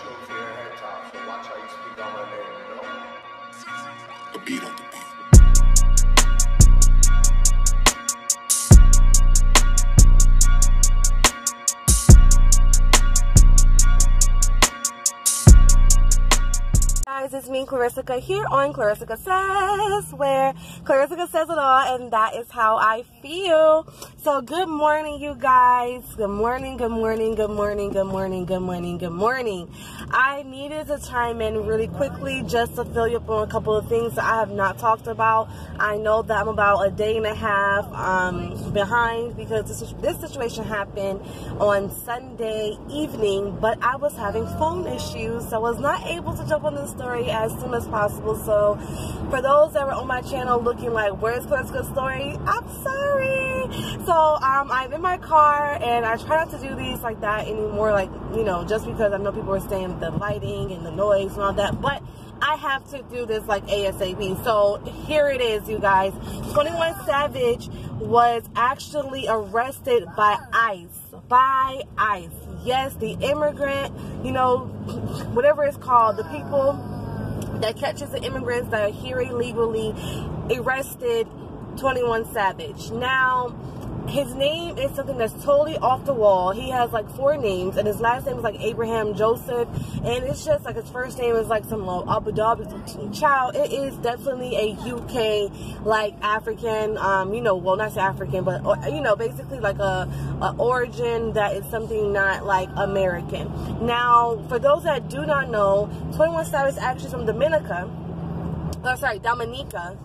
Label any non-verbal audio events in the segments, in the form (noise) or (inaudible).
tune for your head top, so watch how you speak on my name, you know? A beat on the beat. Guys, it's me, Klarissica here on Klarissica Says, where Klarissica says it all, and that is how I feel. So, good morning, you guys. Good morning, good morning, good morning, good morning, good morning, good morning. I needed to chime in really quickly just to fill you up on a couple of things that I have not talked about. I know that I'm about a day and a half um, behind because this, this situation happened on Sunday evening, but I was having phone issues, so I was not able to jump on the story as soon as possible. So, for those that were on my channel looking like, where's Classical Story? I'm sorry. So, um, I'm in my car and I try not to do these like that anymore, like, you know, just because I know people are saying the lighting and the noise and all that, but I have to do this like ASAP. So, here it is, you guys. 21 Savage was actually arrested by ICE. By ICE yes, the immigrant, you know, whatever it's called, the people that catches the immigrants that are here illegally arrested 21 Savage. Now, his name is something that's totally off the wall. He has like four names, and his last name is like Abraham Joseph, and it's just like his first name is like some uh, Abu Dhabi child. It is definitely a UK like African, um, you know, well not African, but you know, basically like a, a origin that is something not like American. Now, for those that do not know, 21 Savage is actually from Dominica. Oh, sorry, Dominica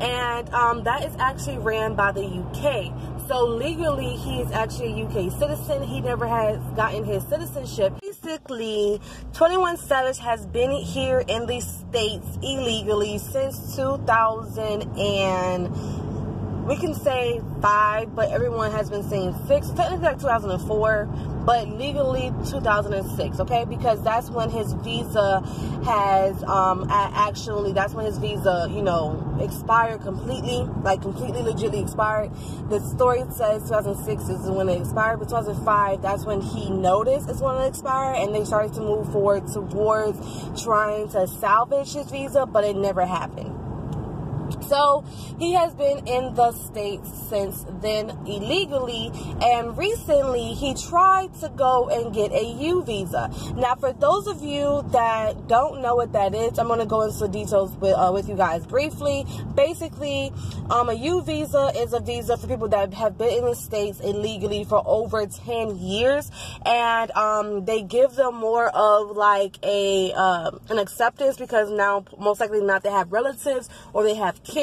and um, that is actually ran by the UK. So legally, he is actually a UK citizen. He never has gotten his citizenship. Basically, 21 Savage has been here in the States illegally since 2000 and we can say five, but everyone has been saying six. Technically, like 2004, but legally 2006. Okay, because that's when his visa has um actually that's when his visa you know expired completely, like completely legitly expired. The story says 2006 is when it expired, but 2005 that's when he noticed it's when it expired, and they started to move forward towards trying to salvage his visa, but it never happened. So he has been in the States since then illegally, and recently he tried to go and get a U visa. Now, for those of you that don't know what that is, I'm going to go into details with, uh, with you guys briefly. Basically, um, a U visa is a visa for people that have been in the States illegally for over 10 years, and um, they give them more of like a uh, an acceptance because now most likely not they have relatives or they have kids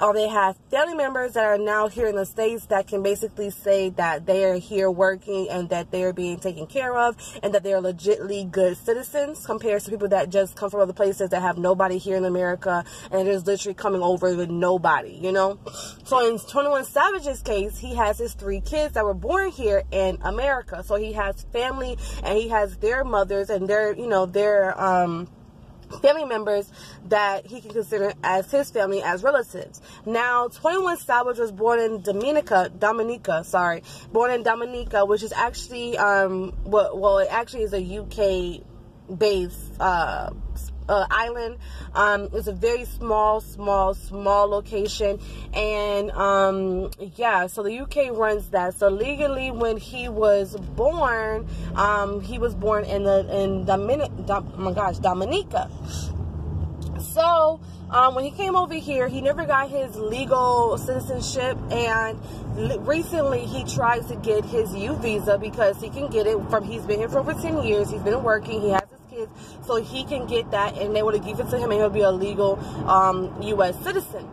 or they have family members that are now here in the States that can basically say that they are here working and that they are being taken care of and that they are legitly good citizens compared to people that just come from other places that have nobody here in America and just literally coming over with nobody, you know? So in 21 Savage's case, he has his three kids that were born here in America. So he has family and he has their mothers and their, you know, their, um, family members that he can consider as his family as relatives. Now, 21 Savage was born in Dominica, Dominica, sorry, born in Dominica, which is actually, um, well, well it actually is a UK based, uh, uh, island. Um, it's a very small, small, small location, and um, yeah, so the UK runs that. So legally, when he was born, um, he was born in the in Dom, oh my gosh, Dominica. So um, when he came over here, he never got his legal citizenship, and recently he tried to get his U visa because he can get it from. He's been here for over ten years. He's been working. He has so he can get that and they would give it to him and he'll be a legal um, U.S. citizen.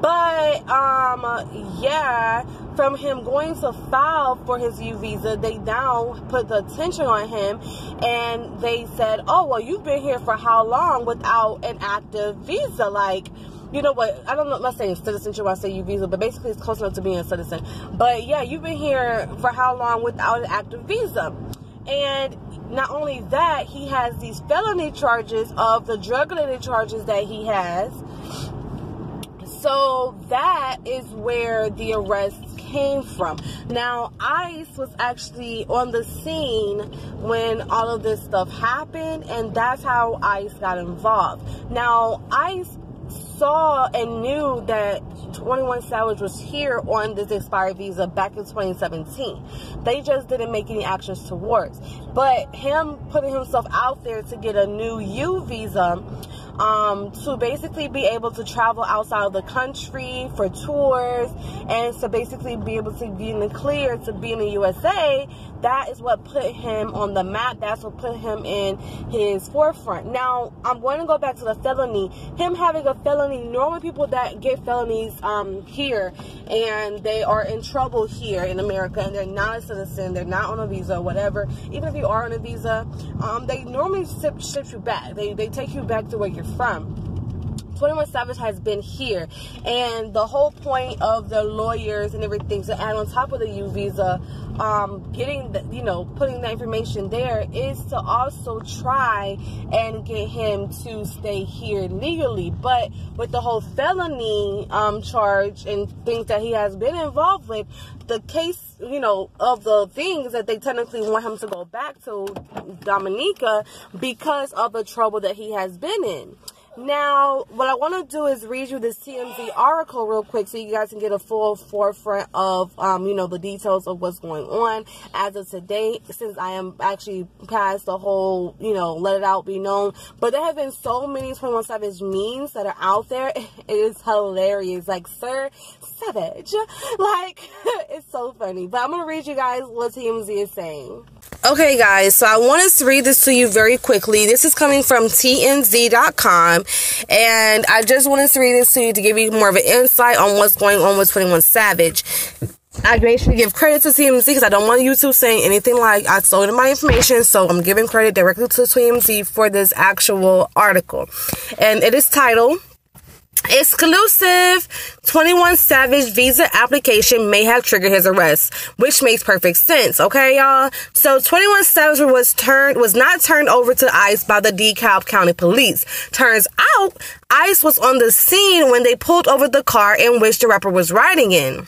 But um, yeah, from him going to file for his U visa, they now put the attention on him, and they said, "Oh, well, you've been here for how long without an active visa? Like, you know what? I don't know. I'm not saying citizenship. I say U visa, but basically it's close enough to being a citizen. But yeah, you've been here for how long without an active visa?" And not only that, he has these felony charges of the drug related charges that he has. So that is where the arrest came from. Now, ICE was actually on the scene when all of this stuff happened, and that's how ICE got involved. Now, ICE saw and knew that 21 Savage was here on this expired visa back in 2017. They just didn't make any actions towards. But him putting himself out there to get a new U visa um, to basically be able to travel outside of the country for tours and to basically be able to be in the clear to be in the USA, that is what put him on the map. That's what put him in his forefront. Now, I'm going to go back to the felony. Him having a felony, normally people that get felonies um, here and they are in trouble here in America and they're not a citizen, they're not on a visa, whatever. Even if you are on a visa, um, they normally ship, ship you back. They, they take you back to where you're from. 21 Savage has been here. And the whole point of the lawyers and everything to add on top of the U visa, um, getting the, you know, putting that information there is to also try and get him to stay here legally. But with the whole felony um, charge and things that he has been involved with, the case you know, of the things that they technically want him to go back to Dominica because of the trouble that he has been in. Now, what I want to do is read you this TMZ article real quick so you guys can get a full forefront of, um, you know, the details of what's going on as of today, since I am actually past the whole, you know, let it out, be known. But there have been so many 21 Savage memes that are out there. (laughs) It is hilarious. Like, Sir Savage. (laughs) Like, (laughs) it's so funny. But I'm going to read you guys what TMZ is saying. Okay, guys, so I want to read this to you very quickly. This is coming from TMZ.com, and I just wanted to read this to you to give you more of an insight on what's going on with 21 Savage. I made sure to give credit to TMZ because I don't want YouTube saying anything like I stole my information, so I'm giving credit directly to TMZ for this actual article. And it is titled Exclusive 21 Savage visa application may have triggered his arrest, which makes perfect sense, okay, y'all? So 21 Savage was turned was not turned over to ICE by the DeKalb County Police. Turns out ICE was on the scene when they pulled over the car in which the rapper was riding in.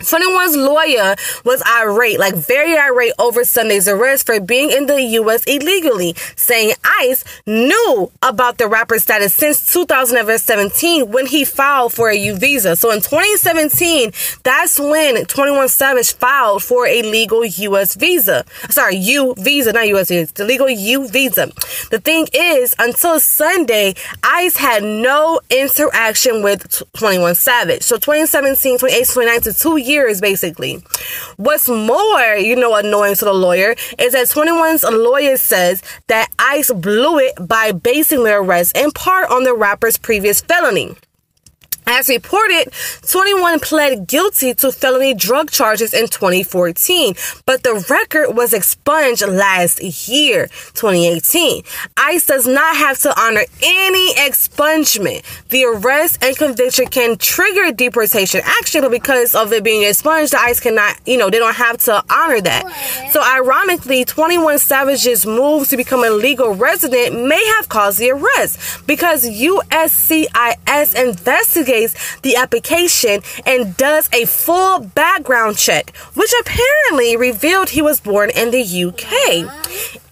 21's lawyer was irate, like very irate over Sunday's arrest for being in the U.S. illegally, saying ICE knew about the rapper's status since 2017 when he filed for a U visa. So in 2017, that's when 21 Savage filed for a legal U.S. visa. Sorry, U visa, not U.S. visa, the legal U visa. The thing is, until Sunday, ICE had no interaction with 21 Savage. So 2017, 2018, 2019, two years years, basically. What's more, you know, annoying to the lawyer is that 21's lawyer says that ICE blew it by basing their arrest in part on the rapper's previous felony. As reported, 21 pled guilty to felony drug charges in 2014, but the record was expunged last year, 2018. ICE does not have to honor any expungement. The arrest and conviction can trigger deportation action, but because of it being expunged, the ICE cannot, you know, they don't have to honor that. So ironically, 21 Savage's move to become a legal resident may have caused the arrest because USCIS the application and does a full background check, which apparently revealed he was born in the UK.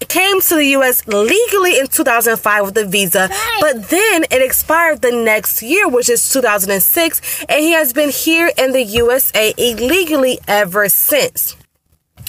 Came to the US legally in 2005 with a visa, but then it expired the next year, which is 2006, and he has been here in the USA illegally ever since.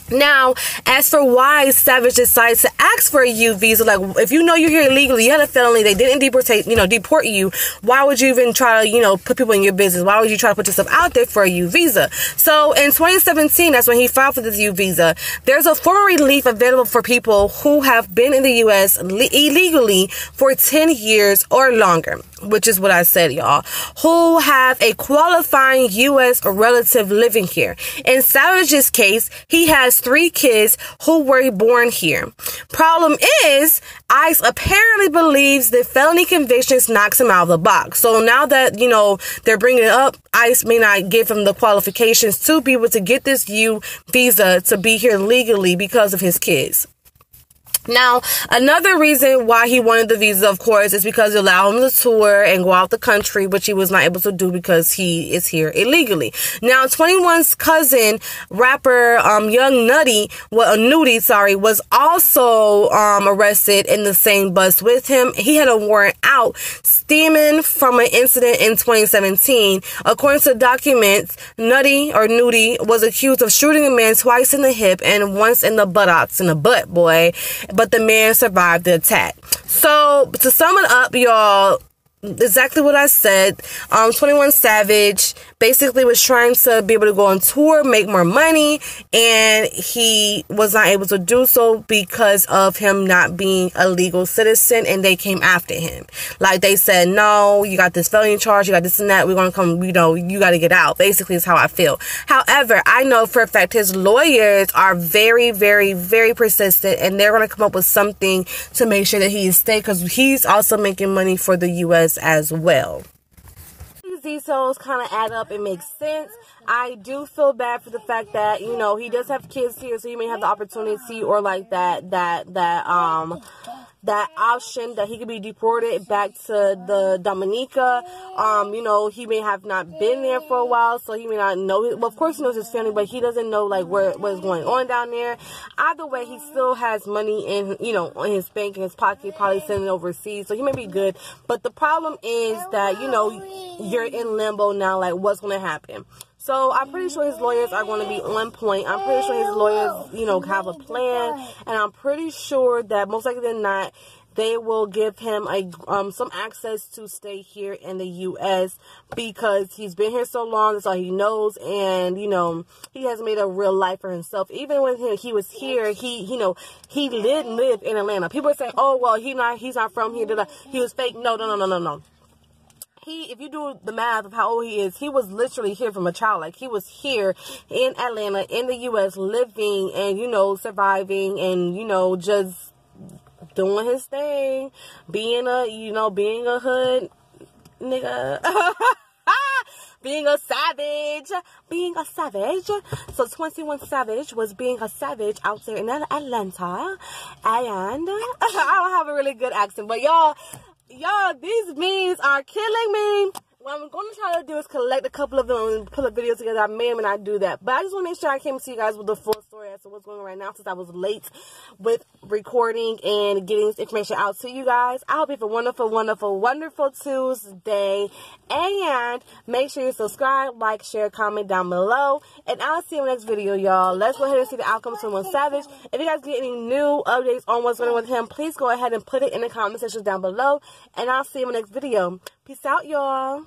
Now, as for why Savage decides to ask for a U visa, like if you know you're here illegally, you had a felony, they didn't deport, you know, deport you. Why would you even try to, you know, put people in your business? Why would you try to put yourself out there for a U visa? So in 2017, that's when he filed for this U visa. There's a form of relief available for people who have been in the U.S. illegally for 10 years or longer which is what I said, y'all, who have a qualifying U.S. relative living here. In Savage's case, he has three kids who were born here. Problem is, ICE apparently believes that felony convictions knocks him out of the box. So now that, you know, they're bringing it up, ICE may not give him the qualifications to be able to get this U visa to be here legally because of his kids. Now, another reason why he wanted the visa, of course, is because it allowed him to tour and go out the country, which he was not able to do because he is here illegally. Now, 21's cousin, rapper um, Young Nutty, well, uh, Nudy, sorry, was also um, arrested in the same bus with him. He had a warrant out stemming from an incident in 2017. According to documents, Nutty or Nudy was accused of shooting a man twice in the hip and once in the buttocks, in the butt, boy but the man survived the attack. So, to sum it up, y'all, exactly what I said. Um, 21 Savage basically was trying to be able to go on tour, make more money, and he was not able to do so because of him not being a legal citizen, and they came after him. Like they said, no, you got this felony charge, you got this and that, we're gonna come, you know, you gotta get out. Basically, is how I feel. However, I know for a fact his lawyers are very, very, very persistent, and they're gonna come up with something to make sure that he is because he's also making money for the U.S. as well these kind of add up and make sense. I do feel bad for the fact that you know he does have kids here, so he may have the opportunity or like that that that um that option that he could be deported back to the Dominica. Um, you know, he may have not been there for a while, so he may not know. His, well, of course, he knows his family, but he doesn't know like where what's going on down there. Either way, he still has money in you know in his bank in his pocket, probably sending overseas, so he may be good. But the problem is that you know you're in limbo now. Like, what's going to happen? So I'm pretty sure his lawyers are going to be on point. I'm pretty sure his lawyers, you know, have a plan, and I'm pretty sure that most likely than not, they will give him a um, some access to stay here in the U.S. because he's been here so long. That's all he knows, and you know he has made a real life for himself. Even when he, he was here, he you know he did live in Atlanta. People are saying, "Oh well, he not he's not from here." He was fake. No, no, no, no, no, no he, if you do the math of how old he is, he was literally here from a child. Like he was here in Atlanta, in the U.S., living and you know surviving and you know just doing his thing, being a you know being a hood nigga. (laughs) being a savage, being a savage. So 21 Savage was being a savage out there in Atlanta. And (laughs) I don't have a really good accent, but y'all, y'all, these memes are killing me what I'm going to try to do is collect a couple of them and put a video together. I may or may not do that. But I just want to make sure I came to you guys with the full story as to what's going on right now since I was late with recording and getting this information out to you guys. I hope you have a wonderful, wonderful, wonderful Tuesday. And make sure you subscribe, like, share, comment down below. And I'll see you in the next video, y'all. Let's go ahead and see the outcome of 21 Savage. If you guys get any new updates on what's going on with him, please go ahead and put it in the comment section down below. And I'll see you in the next video. Peace out, y'all.